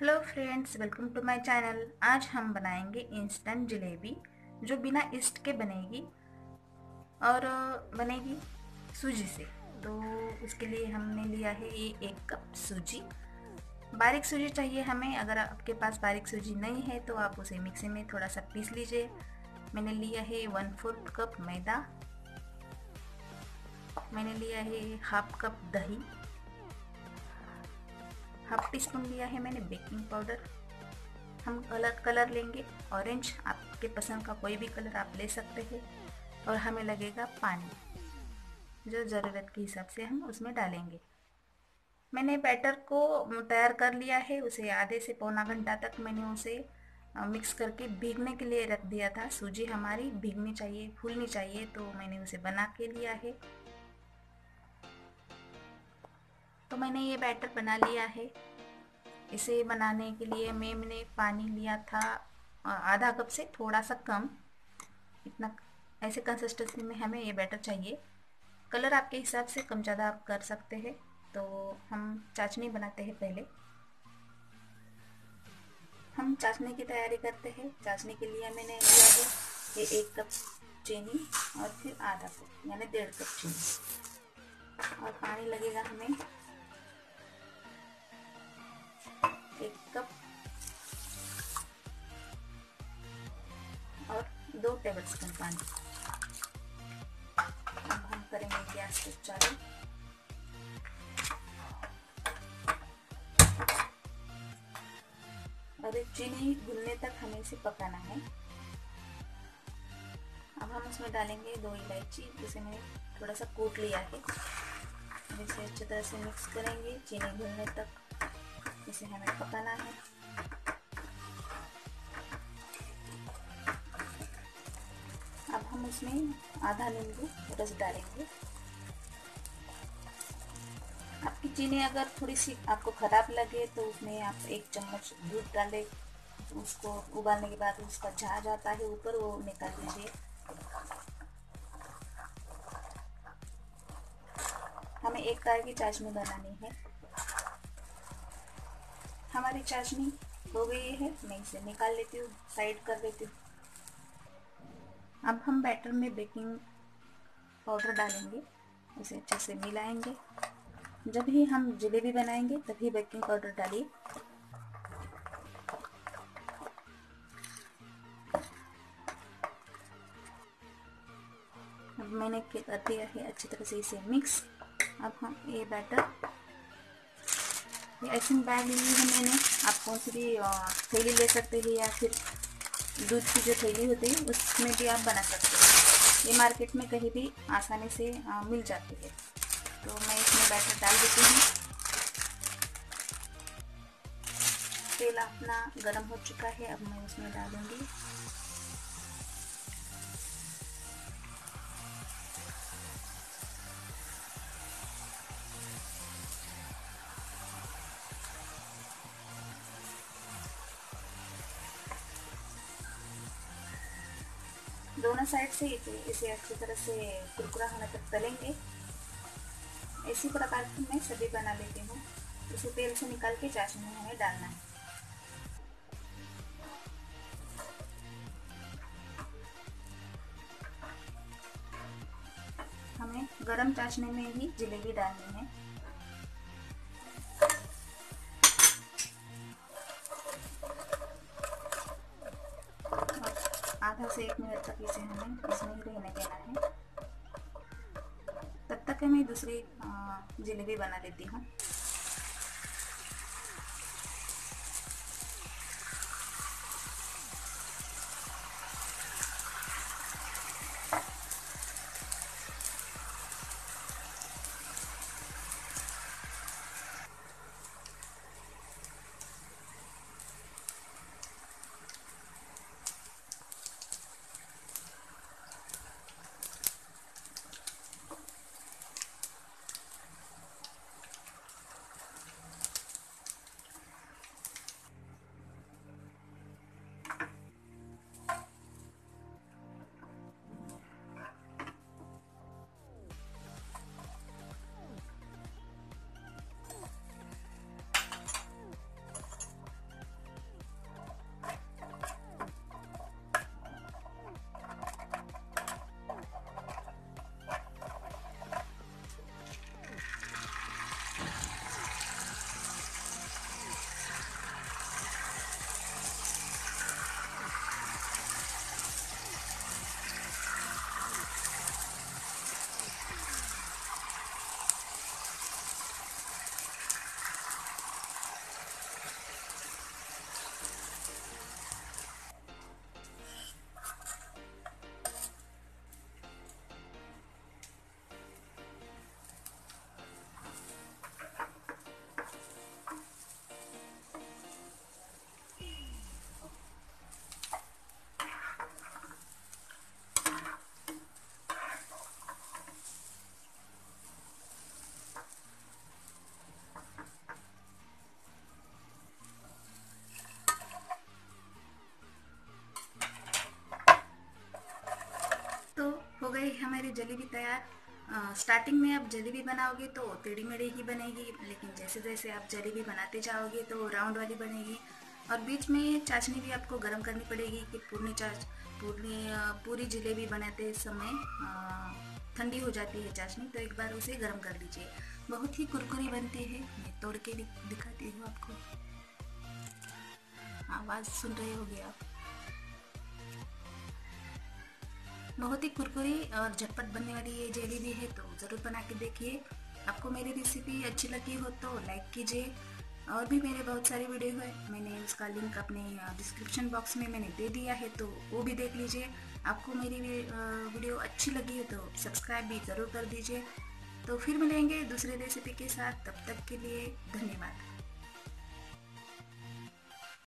Hello friends welcome to my channel आज हम बनाएँगे इंस्टेंट जलेबी जो बिना ईस्ट के बनेगी और बनेगी सूजी से। तो उसके लिए हमने लिया है ये एक कप सूजी। बारीक सूजी चाहिए हमें, अगर आपके पास बारीक सूजी नहीं है तो आप उसे मिक्सी में थोड़ा सा पीस लीजिए। मैंने लिया है वन फोर्थ कप मैदा। मैंने लिया है हाफ़ कप दही। हाफ़ टी स्पून लिया है मैंने बेकिंग पाउडर। हम कलर कलर लेंगे। ऑरेंज, आपके पसंद का कोई भी कलर आप ले सकते हैं। और हमें लगेगा पानी। जो ज़रूरत के हिसाब से हम उसमें डालेंगे। मैंने बैटर को तैयार कर लिया है। उसे आधे से पौना घंटा तक मैंने उसे मिक्स करके भीगने के लिए रख दिया था। सूजी हमारी भीगनी चाहिए, फूलनी चाहिए तो मैंने उसे बना के लिया है। तो मैंने ये बैटर बना लिया है। इसे बनाने के लिए मैं, मैंने पानी लिया था आधा कप से थोड़ा सा कम। इतना ऐसे कंसिस्टेंसी में हमें ये बैटर चाहिए। कलर आपके हिसाब से कम ज़्यादा आप कर सकते हैं। तो हम चाशनी बनाते हैं पहले। हम चाशनी की तैयारी करते हैं। चाशनी के लिए मैंने लिया है ये एक कप चीनी और फिर आधा कप, यानी डेढ़ कप चीनी। और पानी लगेगा हमें एक कप और दो टेबल स्पून पानी। अब हम करेंगे गैस को चालू। और चीनी घुलने तक हमें इसे पकाना है। अब हम उसमें डालेंगे दो इलायची, जिसे मैंने थोड़ा सा कूट लिया है। इसे अच्छी तरह से मिक्स करेंगे, चीनी घुलने तक। इसे हमें पकाना है अब हम उसमें आधा नींबू रस डालेंगे आपकी चीनी अगर थोड़ी सी आपको ख़राब लगे तो उसमें आप एक चम्मच दूध डालें उसको उबालने के बाद उसका झाग आता है ऊपर वो निकाल लीजिए हमें एक तार की चाशनी बनानी है हमारी चाशनी हो गई है, मैं इसे निकाल लेती हूँ साइड कर देती हूँ। अब हम बैटर में बेकिंग पाउडर डालेंगे, इसे अच्छे से मिलाएँगे। जब ही हम जलेबी बनाएँगे, तभी बेकिंग पाउडर डालिए। अब मैंने दिया है अच्छी तरह से इसे मिक्स अब हम ये बैटर आइसिंग बैग ली है मैंने। आप कौन सी भी थैली ले सकते हैं या फिर दूध की जो थैली होती है उसमें भी आप बना सकते हैं। ये मार्केट में कहीं भी आसानी से आ, मिल जाती है। तो मैं इसमें बैटर डाल देती हूँ। तेल अपना गर्म हो चुका है अब मैं उसमें डालूँगी। दोनों साइड से इसे अच्छी तरह से कुरकुरा होने तक तलेंगे इसी प्रकार की मैं सभी बना लेती हूँ इसे तेल से निकाल के चाशनी में हमें डालना है हमें गरम चाशनी में ही जलेबी डालनी है से एक मिनट तक इसे हमें इसमें ही रहने देना है। तब तक मैं दूसरी जलेबी बना लेती हूँ। मेरी जलेबी तैयार स्टार्टिंग में आप जलेबी बनाओगे तो टेढ़ी मेढ़ी ही बनेगी, लेकिन जैसे जैसे आप जलेबी बनाते जाओगे तो राउंड वाली बनेगी। और बीच में चाशनी भी आपको गर्म करनी पड़ेगी कि पूरी चाश पूरी पूरी जलेबी बनाते समय ठंडी हो जाती है चाशनी तो एक बार उसे गर्म कर लीजिए। बहुत ही कुरकुरी बनती है, मैं तोड़ के दिखाती हूँ आपको। आवाज़ सुन रहे होगे आप। बहुत ही कुरकुरी और झटपट बनने वाली ये जेली भी है तो ज़रूर बना के देखिए। आपको मेरी रेसिपी अच्छी लगी हो तो लाइक कीजिए। और भी मेरे बहुत सारे वीडियो है, मैंने उसका लिंक अपने डिस्क्रिप्शन बॉक्स में मैंने दे दिया है तो वो भी देख लीजिए। आपको मेरी वीडियो अच्छी लगी है तो सब्सक्राइब भी ज़रूर कर दीजिए। तो फिर मिलेंगे दूसरे रेसिपी के साथ, तब तक के लिए धन्यवाद।